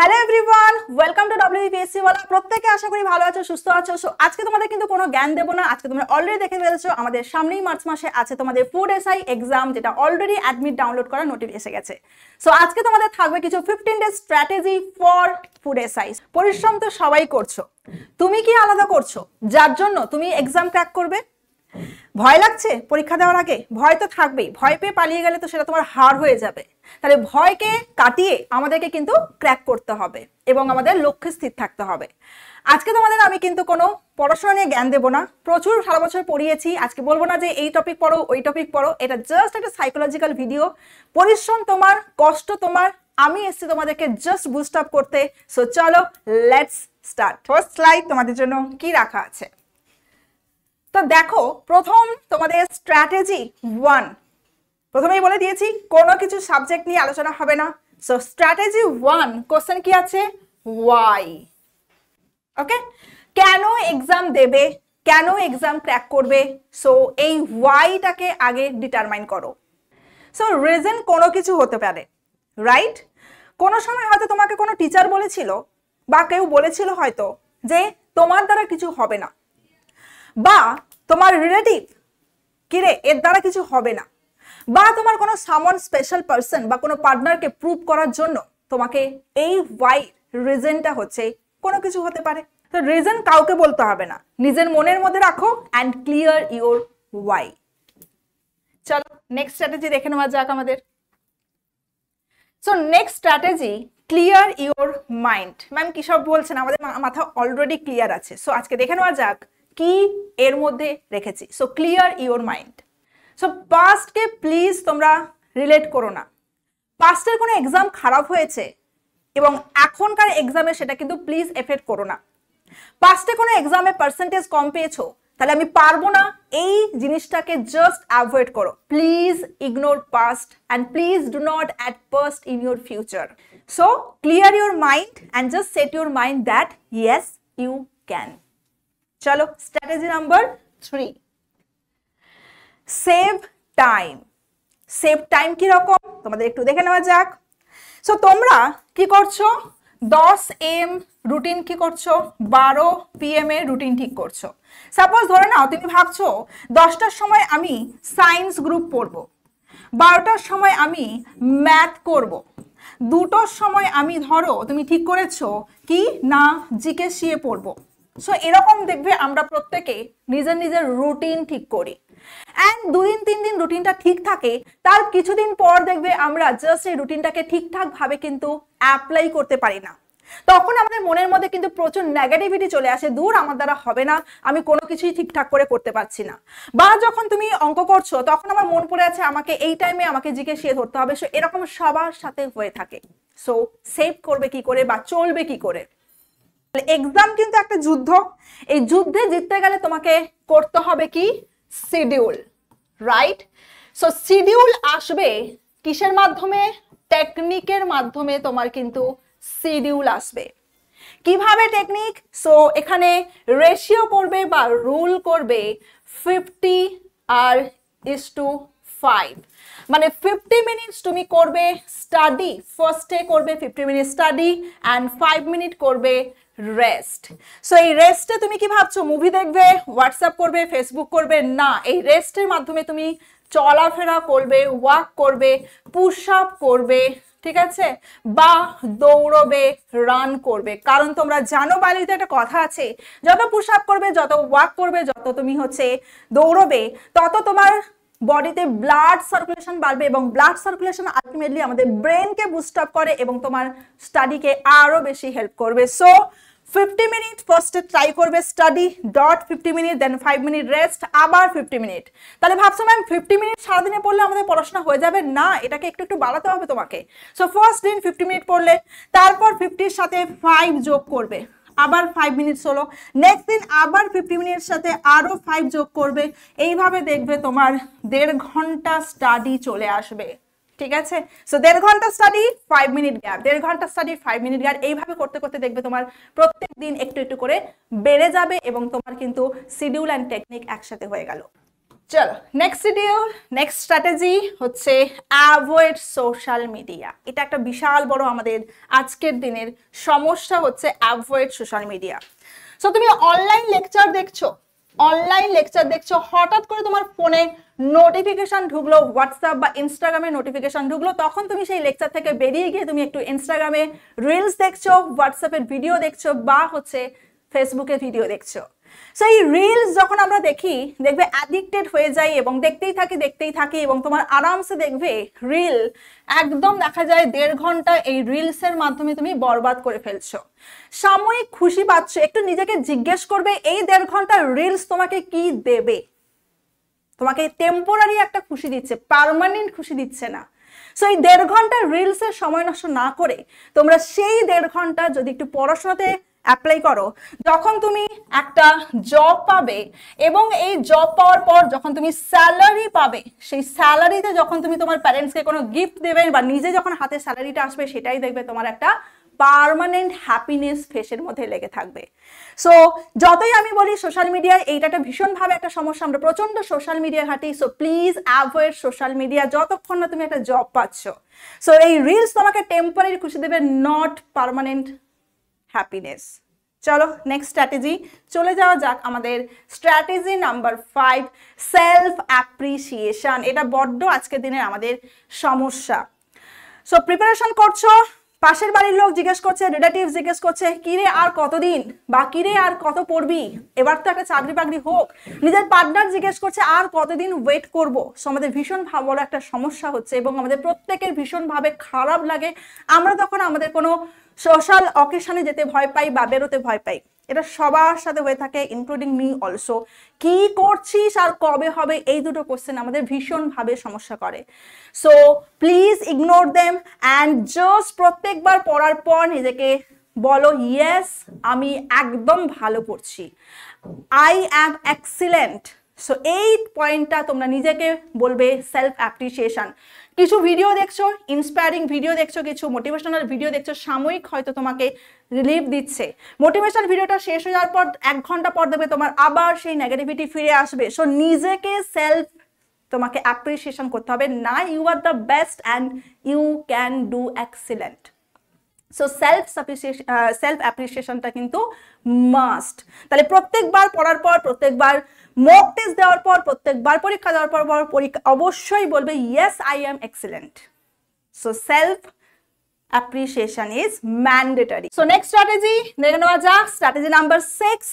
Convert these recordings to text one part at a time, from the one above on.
Hello everyone welcome to WPSC ওয়ালা প্রত্যেকে আশা করি ভালো আছো, সুস্থ আছো। সো আজকে তোমাদের কিন্তু কোনো জ্ঞান দেবো না। আজকে তোমরা অলরেডি দেখে ফেলেছো, আমাদের সামনেই মার্চ মাসে আছে তোমাদের ফুড এসআই এক্সাম যেটা অলরেডি অ্যাডমিট ডাউনলোড করার নোটিফ এসে গেছে। সো আজকে তোমাদের থাকবে কিছু fifteen days strategy for food SI পরিশ্রম তো সবাই করছ। তুমি কি আলাদা করছ? যার জন্য তুমি এক্সাম ক্র্যাক করবে। ভয় লাগছে পরীক্ষা দেওয়ার আগে? ভয় তো থাকবেই। ভয় পেয়ে পালিয়ে গেলে তো সেটা তোমার হার হয়ে যাবে। তাহলে ভয়কে কাটিয়ে আমাদেরকে কিন্তু ক্র্যাক করতে হবে এবং আমাদের লক্ষ্যে স্থির থাকতে হবে। আজকে তোমাদের আমি কিন্তু কোনো পড়াশোনা নিয়ে জ্ঞান দেবো না। প্রচুর সারা বছর পড়িয়েছি। আজকে বলব না যে এই টপিক পড়ো, ওই টপিক পড়ো। এটা জাস্ট একটা সাইকোলজিক্যাল ভিডিও পরিশ্রম তোমার, কষ্ট তোমার। আমি এসছি তোমাদেরকে জাস্ট বুস্ট আপ করতে। সো চলো লেটস স্টার্ট ফার্স্ট স্লাইড তোমাদের জন্য কি রাখা আছে? তো দেখো, প্রথম তোমাদের স্ট্র্যাটেজি ওয়ান প্রথমেই বলে দিয়েছি, কোনো কিছু সাবজেক্ট নিয়ে আলোচনা হবে না। সো স্ট্র্যাটেজি ওয়ান কোশ্চেন কি আছে? ওয়াই ওকে কেন এক্সাম দেবে? কেন এক্সাম ক্র্যাক করবে? সো এই ওয়াইটাকে আগে ডিটারমাইন করো। সো রিজন কোনো কিছু হতে পারে রাইট কোনো সময় হয়তো তোমাকে কোনো টিচার বলেছিল, বা কেউ বলেছিল হয়তো, যে তোমার দ্বারা কিছু হবে না। বা তোমার রিলেটিভ কিরে, এর দ্বারা কিছু হবে না। বা তোমার কোনো সামন স্পেশাল পার্সন বা কোনো পার্টনারকে প্রুভ করার জন্য তোমাকে এই ওয়াই রিজনটা হচ্ছে, কোনো কিছু হতে পারে। তো রিজন কাউকে বলতে হবে না। নিজের মনের মধ্যে রাখো অ্যান্ড ক্লিয়ার ইউর ওয়াই চলো নেক্সট স্ট্র্যাটেজি দেখে নেওয়া যাক আমাদের। So next strategy clear your mind ma'am কি সব বলছেন? আমাদের মাথা অলরেডি ক্লিয়ার আছে। সো আজকে দেখে নেওয়া যাক। কি এর মধ্যে রেখেছি। So clear your mind so পাস্টকে please তোমরা রিলেট করো না। পাস্টের কোনো এক্সাম খারাপ হয়েছে এবং এখনকার এক্সামে সেটা কিন্তু প্লিজ এফেক্ট করো না। পাস্টে কোনো এক্সামে পার্সেন্টেজ কম পেয়েছ, তাহলে আমি পারব না। এই জিনিসটাকে জাস্ট অ্যাভয়েড করো। Please ignore past and please do not at past in your future so clear your mind and just set your mind that yes you can চলো strategy number three save time save time কীরকম তোমাদের একটু দেখে নেওয়া যাক। So তোমরা কি করছ? দশ এম রুটিন কি করছ? বারো পিএম এ রুটিন ঠিক করছ। সাপোজ ধরে নাও, তুমি ভাবছ, দশটার সময় আমি সায়েন্স গ্রুপ পড়ব। বারোটার সময় আমি ম্যাথ করব। দুটোর সময় আমি ধরো, তুমি ঠিক করেছ কি? না, জিকে সিয়ে পড়ব। সো এরকম দেখবে আমরা প্রত্যেকে নিজের নিজের রুটিন ঠিক করি। অ্যান্ড দুদিন, তিন দিন রুটিনটা ঠিক থাকে, তার কিছুদিন পর দেখবে আমরা জাস্ট এই রুটিনটাকে ঠিকঠাকভাবে কিন্তু অ্যাপ্লাই করতে পারি না। তখন আমাদের মনের মধ্যে কিন্তু প্রচুর নেগেটিভিটি চলে আসে, দূর, আমার দ্বারা হবে না, আমি কোনো কিছুই ঠিকঠাক করে করতে পারছি না। বা যখন তুমি অঙ্ক করছ, তখন আমার মন পড়ে আছে, আমাকে এই টাইমে আমাকে জিজ্ঞেসিয়ে ধরতে হবে। সো এরকম সবার সাথে হয়ে থাকে। সো সেভ করবে কি করে বা চলবে কি করে? এক্সাম কিন্তু একটা যুদ্ধ। এই যুদ্ধে জিততে গেলে তোমাকে করতে হবে কি? শিডিউল রাইট সো শিডিউল আসবে কিসের মাধ্যমে? টেকনিকের মাধ্যমে তোমার কিন্তু শিডিউল আসবে। কীভাবে টেকনিক সো এখানে রেশিও করবে বা রুল করবে ফিফটি আর ইস টু ফাইভ মানে ফিফটি মিনিটস তুমি করবে স্টাডি ফার্স্টে করবে fifty minute study and five minute করবে রেস্ট সো এই রেস্টে তুমি কি ভাবছ? মুভি দেখবে হোয়াটসঅ্যাপ করবে ফেসবুক করবে? না, এই রেস্টের মাধ্যমে তুমি চলাফেরা করবে ওয়াক করবে পুশ আপ করবে, ঠিক আছে? বা দৌড়বে রান করবে। কারণ তোমরা জানো বালিতে একটা কথা আছে, যত পুশ আপ করবে, যত ওয়াক করবে, যত তুমি হচ্ছে দৌড়বে, তত তোমার বডিতে ব্লাড সার্কুলেশন বাড়বে এবং ব্লাড সার্কুলেশন আলটিমেটলি আমাদের ব্রেনকে বুস্ট আপ করে এবং তোমার স্টাডিকে আরও বেশি হেল্প করবে। সো ফিফটি মিনিট ফার্স্টে ট্রাই করবে study dot fifty minute then five minute rest আবার ফিফটি মিনিট তাহলে ভাবছ ম্যাম ফিফটি মিনিট সারাদিনে পড়লে আমাদের পড়াশোনা হয়ে যাবে? না, এটাকে একটু একটু বাড়াতে হবে তোমাকে। সো ফার্স্ট দিন ফিফটি মিনিট পড়লে, তারপর ফিফটির সাথে ফাইভ যোগ করবে। আবার ফাইভ মিনিটস হলো। নেক্সট দিন আবার ফিফটি মিনিটের সাথে আরও ফাইভ যোগ করবে। এইভাবে দেখবে তোমার দেড় ঘণ্টা স্টাডি চলে আসবে। ঠিক আছে? সো দেড় ঘণ্টা স্টাডি ফাইভ মিনিট গ্যাপ দেড় ঘণ্টা স্টাডি ফাইভ মিনিট গ্যাপ এইভাবে করতে করতে দেখবে তোমার প্রত্যেক দিন একটু একটু করে বেড়ে যাবে এবং তোমার কিন্তু শিডিউল অ্যান্ড টেকনিক একসাথে হয়ে গেল। চলো নেক্সট শিডিউল নেক্সট স্ট্র্যাটেজি হচ্ছে অ্যাভয়েড সোশ্যাল মিডিয়া এটা একটা বিশাল বড় আমাদের আজকের দিনের সমস্যা হচ্ছে অ্যাভয়েড সোশ্যাল মিডিয়া সো তুমি অনলাইন লেকচার দেখছ? অনলাইন লেকচার দেখছ, হঠাৎ করে তোমার ফোনে নোটিফিকেশন ঢুকলো হোয়াটসঅ্যাপ বা ইনস্টাগ্রামে নোটিফিকেশন ঢুকলো, তখন তুমি সেই লেকচার থেকে বেরিয়ে গিয়ে তুমি একটু ইনস্টাগ্রামে রিলস দেখছ হোয়াটসঅ্যাপের ভিডিও দেখছ বা হচ্ছে ফেসবুকে ভিডিও দেখছ। সো এই রিলস যখন আমরা দেখি, দেখবে অ্যাডিক্টেড হয়ে যাই এবং দেখতেই থাকি দেখতেই থাকি এবং তোমার আরামসে দেখবে রিল একদম দেখা যায় দেড় ঘণ্টা এই রিলসের মাধ্যমে তুমি বরবাদ করে ফেলছো। সাময়িক খুশি পাচ্ছ, একটু নিজেকে জিজ্ঞেস করবে, এই দেড় ঘণ্টা রিলস তোমাকে কি দেবে? তোমাকে টেম্পোরারি একটা খুশি দিচ্ছে পারমানেন্ট খুশি দিচ্ছে না। সো এই দেড় ঘণ্টা রিলসের সময় নষ্ট না করে, তোমরা সেই দেড় ঘণ্টা যদি একটু পড়াশোনাতে অ্যাপ্লাই করো, যখন তুমি একটা জব পাবে এবং এই জব পাওয়ার পর যখন তুমি স্যালারি পাবে, সেই স্যালারিতে যখন তুমি তোমার প্যারেন্টসকে কোনো গিফট দেবে বা নিজে যখন হাতে স্যালারিটা আসবে, সেটাই দেখবে তোমার একটা পারমানেন্ট হ্যাপিনেস ফেসের মধ্যে লেগে থাকবে। সো যতই আমি বলি সোশ্যাল মিডিয়ায় এইটা একটা ভীষণভাবে একটা সমস্যা। আমরা প্রচণ্ড সোশ্যাল মিডিয়া ঘাটি so please avoid social media যতক্ষণ না তুমি একটা জব পাচ্ছ। সো এই রিলস তোমাকে টেম্পোরারি খুশি দেবে নট পারমানেন্ট হ্যাপিনেস চলো নেক্সট স্ট্র্যাটেজি চলে যাওয়া যাক আমাদের strategy number five self appreciation এটা বড্ড আজকের দিনের আমাদের সমস্যা। সো প্রিপারেশন করছ, পাশের বাড়ির লোক জিজ্ঞেস করছে রিলেটিভ জিজ্ঞেস করছে, কিরে, আর কতদিন? বা কিরে, আর কত পড়বি? এবার তো একটা চাকরি বাকরি হোক। নিজের পার্টনার জিজ্ঞেস করছে, আর কতদিন ওয়েট করব? সো আমাদের ভীষণ বড় একটা সমস্যা হচ্ছে এবং আমাদের প্রত্যেকের ভীষণভাবে খারাপ লাগে। আমরা তখন আমাদের কোনো সোশ্যাল অকেশনে যেতে ভয় পাই বা বেরোতে ভয় পাই, এটা সবার সাথে হয়ে থাকে ইনক্লুডিং মি অলসো কি করছিস আর কবে হবে? এই দুটো কোশ্চেন আমাদের ভীষণভাবে সমস্যা করে। So please ignore them and just প্রত্যেকবার পড়ার পর নিজেকে বলো ইয়েস আমি একদম ভালো করছি। আই অ্যাম এক্সিলেন্ট সো এই পয়েন্টটা তোমরা নিজেকে বলবে সেলফ অ্যাপ্রিসিয়েশন কিছু ভিডিও দেখছ ইন্সপায়ারিং ভিডিও দেখছ, কিছু মোটিভেশনাল ভিডিও দেখছ, সাময়িক হয়তো তোমাকে রিলিফ দিচ্ছে। মোটিভেশনাল ভিডিওটা শেষ হয়ে যাওয়ার পর এক ঘণ্টা পর দেবে তোমার আবার সেই নেগেটিভিটি ফিরে আসবে। সো নিজেকে সেলফ তোমাকে অ্যাপ্রিসিয়েশন করতে হবে। না you are the best and you can do excellent so self সাফিসিয়েশন self অ্যাপ্রিসিয়েশনটা কিন্তু মাস্ট তাহলে প্রত্যেকবার পড়ার পর, প্রত্যেকবার মক টেস্ট দেওয়ার পর, প্রত্যেকবার পরীক্ষা দেওয়ার পর পর পরীক্ষা, অবশ্যই বলবে yes I am excellent so self appreciation is mandatory so next strategy দেখে নেওয়া যাক। Strategy number six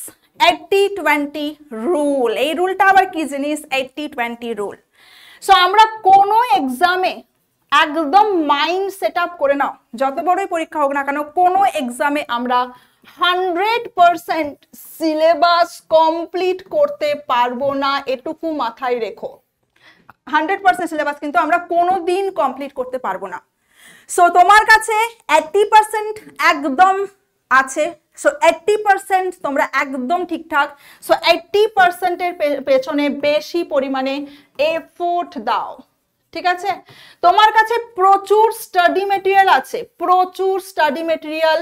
eighty twenty rule এই রুলটা আবার কি জিনিস? এইটটি টোয়েন্টি রুল সো আমরা কোনো এক্সামে একদম মাইন্ড সেট করে নাও। যত বড়ই পরীক্ষা হোক না কেন, কোনো এক্সামে আমরা হান্ড্রেড পারসেন্ট সিলেবাস কমপ্লিট করতে পারব না, এটুকু মাথায় রেখো। হান্ড্রেড পার্সেন্ট সিলেবাস কিন্তু আমরা কোনো দিন কমপ্লিট করতে পারব না। সো তোমার কাছে এইটটি পার্সেন্ট একদম আছে। সো এইটটি পার্সেন্ট তোমরা একদম ঠিকঠাক। সো এইটটি পার্সেন্টের পেছনে বেশি পরিমাণে এফোর্ট দাও। ঠিক আছে? তোমার কাছে প্রচুর স্টাডি মেটেরিয়াল আছে, প্রচুর স্টাডি মেটেরিয়াল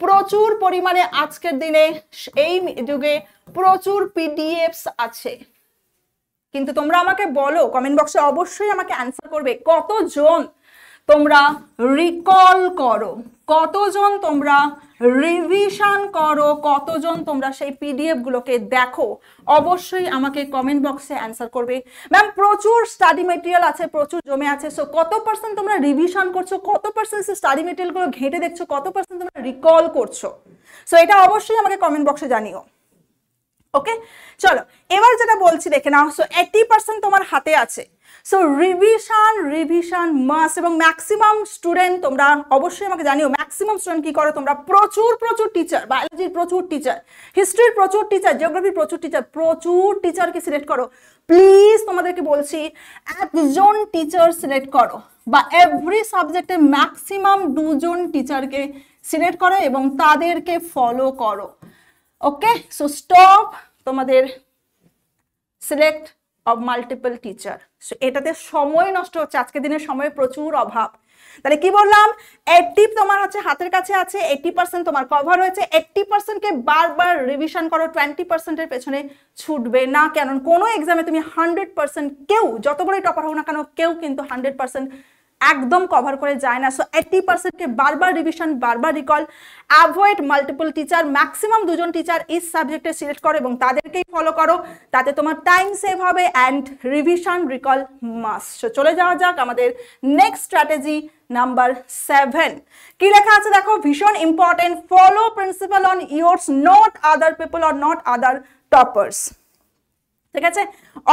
প্রচুর পরিমাণে আজকের দিনে এই যুগে প্রচুর পিডিএফস আছে। কিন্তু তোমরা আমাকে বলো কমেন্ট বক্সে অবশ্যই আমাকে অ্যান্সার করবে কতজন তোমরা রিকল করো। কতজন তোমরা রিভিশন করো? কতজন তোমরা সেই পিডিএফ গুলোকে দেখো? অবশ্যই আমাকে কমেন্ট বক্সে অ্যান্সার করবে। ম্যাম প্রচুর স্টাডি মেটেরিয়াল আছে, প্রচুর জমে আছে। সো কত পার্সেন্ট তোমরা রিভিশন করছ? কত পার্সেন্ট সেই স্টাডি মেটেরিয়ালগুলো ঘেঁটে দেখছ? কত পার্সেন্ট তোমরা রিকল করছ? সো এটা অবশ্যই আমাকে কমেন্ট বক্সে জানিও। ওকে চলো, এবার যেটা বলছি, দেখে নাও। সো এইটি পার্সেন্ট তোমার হাতে আছে। সো রিভিশন রিভিশন মাস এবং ম্যাক্সিমাম স্টুডেন্ট তোমরা অবশ্যই আমাকে জানিও ম্যাক্সিমাম স্টুডেন্ট কি করো? তোমরা প্রচুর প্রচুর টিচার বায়োলজির প্রচুর টিচার হিস্ট্রির প্রচুর টিচার জিওগ্রাফির প্রচুর টিচার প্রচুর টিচারকে সিলেক্ট করো। প্লিজ তোমাদেরকে বলছি, একজন টিচার সিলেক্ট করো বা এভরি সাবজেক্টে ম্যাক্সিমাম দুজন টিচারকে সিলেক্ট করো এবং তাদেরকে ফলো করো। ওকে সো স্টপ তোমাদের select of multiple teacher so এটাতে সময় নষ্ট হচ্ছে, আজকের দিনের সময় প্রচুর অভাব। তাহলে কি বললাম? এইটটি তোমার হচ্ছে হাতের কাছে আছে এইটটি পার্সেন্ট তোমার কভার হয়েছে এইটটি পার্সেন্টকে বারবার রিভিশন করো টোয়েন্টি পার্সেন্টের পেছনে ছুটবে না। কেন কোনো এক্সামে তুমি হান্ড্রেড পার্সেন্ট কেউ, যত বড়ই টপার হোক না কেন, কেউ কিন্তু হান্ড্রেড পার্সেন্ট একদম কভার করে যায় না। সো এইটটি পার্সেন্টকে বারবার রিভিশন বারবার recall avoid multiple teacher maximum দুজন টিচার এই সাবজেক্টে সিলেক্ট করো এবং তাদেরকেই ফলো করো। তাতে তোমার টাইম সেভ হবে and revision recall must so চলে যাওয়া যাক আমাদের নেক্সট স্ট্র্যাটেজি নাম্বার সেভেন কি লেখা আছে দেখো? ভীষণ important follow principle on yours not other people or not other toppers ঠিক আছে?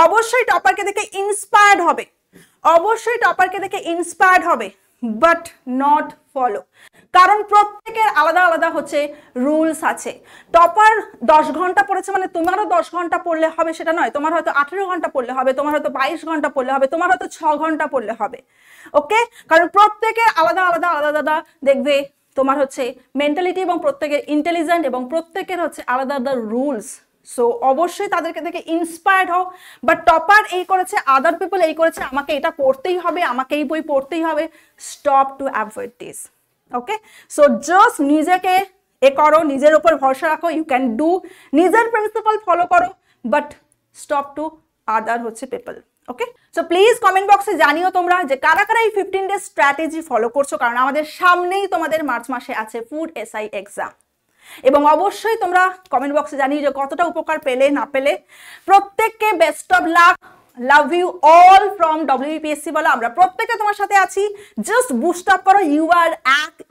অবশ্যই টপারকে দেখে ইন্সপায়ার্ড হবে। অবশ্যই টপারকে দেখে ইন্সপায়ার্ড হবে বাট নট ফলো কারণ প্রত্যেকের আলাদা আলাদা হচ্ছে রুলস আছে। টপার দশ ঘণ্টা পড়েছে মানে তোমারও দশ ঘণ্টা পড়লে হবে সেটা নয়, তোমার হয়তো আঠেরো ঘণ্টা পড়লে হবে, তোমার হয়তো বাইশ ঘণ্টা পড়লে হবে, তোমার হয়তো ছ ঘণ্টা পড়লে হবে। ওকে? কারণ প্রত্যেকের আলাদা আলাদা আলাদা আলাদা দেখবে তোমার হচ্ছে মেন্টালিটি এবং প্রত্যেকের ইন্টেলিজেন্ট এবং প্রত্যেকের হচ্ছে আলাদা আলাদা রুলস সো অবশ্যই তাদেরকে দেখে ইন্সপায়ার্ড হও। বাট টপার এই করেছে আদার পিপল এই করেছে, আমাকে এটা পড়তেই হবে, আমাকে এই বই পড়তেই হবে। Stop to avoid this okay so just নিজেকে এ করো, নিজের উপর ভরসা রাখো ইউ ক্যান ডু নিজের প্রিন্সিপাল ফলো করো বাট স্টপ টু আদার হচ্ছে people okay so please comment বক্সে জানিও তোমরা যে কারা কারা এই ফিফটিন ডেজ স্ট্র্যাটেজি ফলো করছ, কারণ আমাদের সামনেই তোমাদের মার্চ মাসে আছে ফুড এসআই এক্সাম এবং অবশ্যই তোমরা কমেন্ট বক্সে জানিয়ে যে কতটা উপকার পেলে, না পেলে। প্রত্যেককে best of luck love you all from WPSC বলো। আমরা প্রত্যেকে তোমার সাথে আছি। জাস্ট বুস্ট আপ করো। You are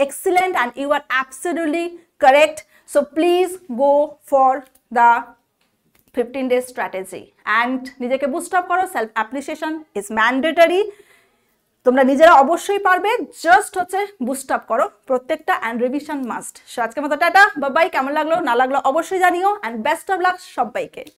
excellent and you are absolutely correct so please go for the fifteen days strategy and নিজেকে বুস্ট আপ করো। সেলফ অ্যাপ্রিসিয়েশন ইজ ম্যান্ডেটারি তোমরা নিজেরা অবশ্যই পারবে জাস্ট হচ্ছে বুস্ট আপ করো। প্রত্যেকটা অ্যান্ড রিভিশন মাস্ট সো আজকের মতো টাটা বাবাই কেমন লাগল, না লাগল অবশ্যই জানিও অ্যান্ড বেস্ট অফ লাক সবাইকে।